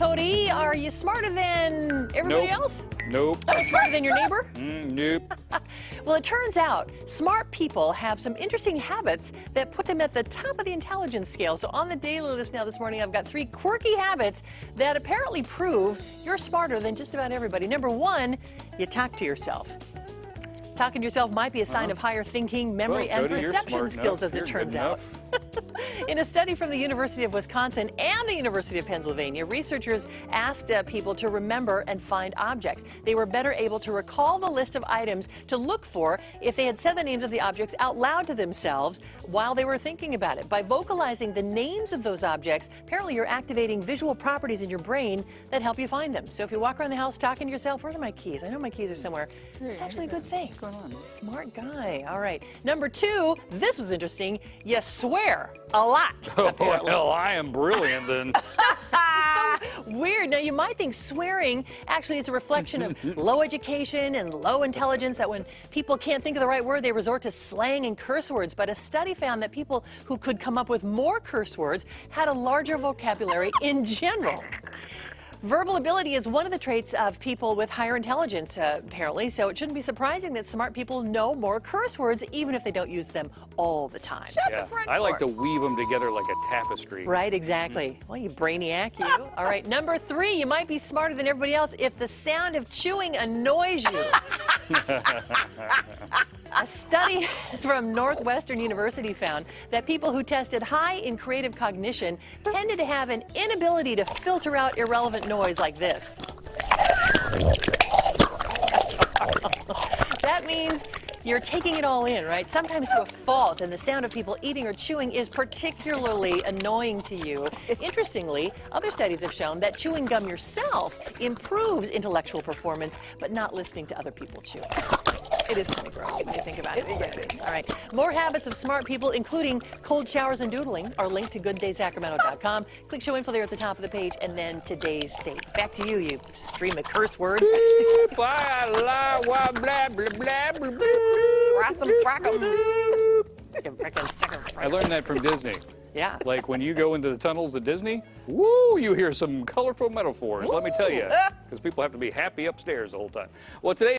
Cody, are you smarter than everybody Nope. else? Nope. Are you smarter than your neighbor? Mm, nope. Well, it turns out smart people have some interesting habits that put them at the top of the intelligence scale. So on the daily list now this morning, I've got three quirky habits that apparently prove you're smarter than just about everybody. Number one, you talk to yourself. Talking to yourself might be a sign of higher thinking, memory. Well, and Cody, perception skills, enough. as it You're turns out. In a study from the University of Wisconsin and the University of Pennsylvania, researchers asked uh, people to remember and find objects. They were better able to recall the list of items to look for if they had said the names of the objects out loud to themselves while they were thinking about it. By vocalizing the names of those objects, apparently you're activating visual properties in your brain that help you find them. So if you walk around the house talking to yourself, where are my keys? I know my keys are somewhere. It's actually a good thing. On? Smart guy. All right. Number two, this was interesting. You swear a lot. Oh, well, I am brilliant then. Weird. Now, you might think swearing actually is a reflection of low education and low intelligence, that when people can't think of the right word, they resort to slang and curse words. But a study found that people who could come up with more curse words had a larger vocabulary in general. Verbal ability is one of the traits of people with higher intelligence, uh, apparently, so it shouldn't be surprising that smart people know more curse words, even if they don't use them all the time. Yeah, I like to weave them together like a tapestry. Right, exactly. Well, you brainiac, you. All right, number three, you might be smarter than everybody else if the sound of chewing annoys you. A study from Northwestern University found that people who tested high in creative cognition tended to have an inability to filter out irrelevant noise like this. that means you're taking it all in, right? Sometimes to a fault, and the sound of people eating or chewing is particularly annoying to you. Interestingly, other studies have shown that chewing gum yourself improves intellectual performance, but not listening to other people chew. It is kind of gross when you think about it. All right. More habits of smart people, including cold showers and doodling, are linked to gooddaysacramento.com. Click show info there at the top of the page, and then today's date. Back to you, you stream of curse words. I learned that from Disney. Yeah. Like when you go into the tunnels of Disney, woo, you hear some colorful metaphors. Let me tell you, because people have to be happy upstairs the whole time. Well, today.